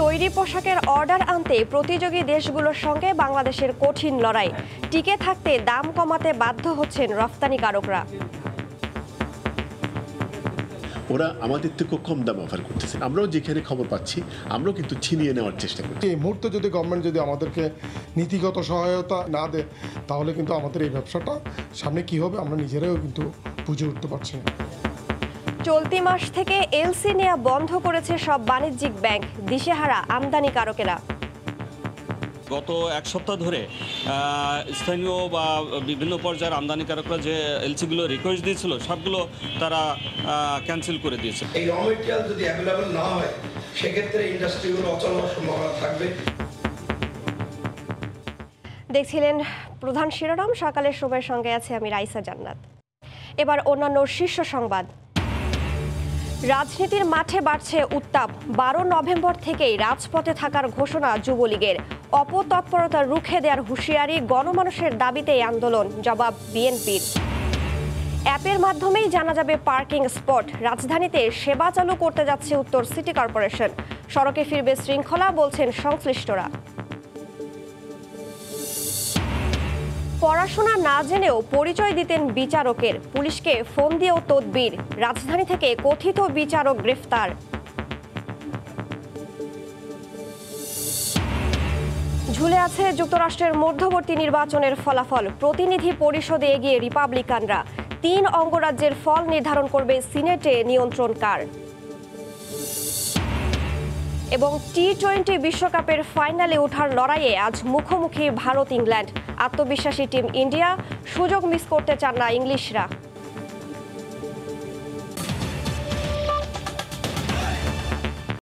তৈরি পোশাকের অর্ডার আনতে প্রতিযোগী দেশগুলোর সঙ্গে বাংলাদেশের কঠিন লড়াই। টিকে থাকতে দাম কমাতে বাধ্য হচ্ছেন রফতানিকারকরা ওরা আমাদের থেকেও কম দাম অফার করতেছে। আমরাও যেখানে খবর পাচ্ছি আমরাও কিন্তু ছিনিয়ে নেওয়ার চেষ্টা করছি। এই মুহূর্তে যদি গভর্নমেন্ট যদি আমাদেরকে নীতিগত সহায়তা না দেয় তাহলে কিন্তু আমাদের এই ব্যবসাটা সামনে কি হবে আমরা নিজেরাও কিন্তু বুঝে উঠতে পারছি না। চলতি মাস থেকে এলসি নেওয়া বন্ধ করেছে সব বাণিজ্যিক ব্যাংক। দিশেহারা আমদানিকারকেরা। গত এক সপ্তাহ ধরে স্থানীয় বা বিভিন্ন পর্যায়ের আমদানিকারকরা যে এলসিগুলো রিকোয়েস্ট দিয়েছিল সবগুলো তারা ক্যান্সেল করে দিয়েছে। এই র মেটেরিয়াল যদি অ্যাভেলেবল না হয় সেক্ষেত্রে ইন্ডাস্ট্রিগুলো অচল হওয়ার সম্ভাবনা থাকবে। দেখছিলেন প্রধান শিরোনাম সকালের সময়ের সঙ্গে আছে আমি রাইসা জান্নাত। এবার অন্যান্য শীর্ষ সংবাদ। রাজনীতির মাঠে বাড়ছে উত্তাপ। বারো নভেম্বর থেকেই রাজপথে থাকার ঘোষণা যুবলীগের। অপতৎপরতা রুখে দেওয়ার হুঁশিয়ারি গণমানুষের দাবিতে আন্দোলন, জবাব বিএনপির। অ্যাপের মাধ্যমেই জানা যাবে পার্কিং স্পট। রাজধানীতে সেবা চালু করতে যাচ্ছে উত্তর সিটি কর্পোরেশন। সড়কে ফিরবে শৃঙ্খলা, বলছেন সংশ্লিষ্টরা। পড়াশোনা না জেনেও পরিচয় দিতেন বিচারকের। পুলিশকে ফোন দিয়েও তদবির। রাজধানী থেকে কথিত বিচারক গ্রেফতার। ঝুলে আছে যুক্তরাষ্ট্রের মধ্যবর্তী নির্বাচনের ফলাফল। প্রতিনিধি পরিষদে এগিয়ে রিপাবলিকানরা। তিন অঙ্গরাজ্যের ফল নির্ধারণ করবে সিনেটে নিয়ন্ত্রণ কার। এবং টি টোয়েন্টি বিশ্বকাপের ফাইনালে ওঠার লড়াইয়ে আজ মুখোমুখি ভারত ইংল্যান্ড আত্মবিশ্বাসী টিম ইন্ডিয়া সুযোগ মিস করতে চান না ইংলিশরা।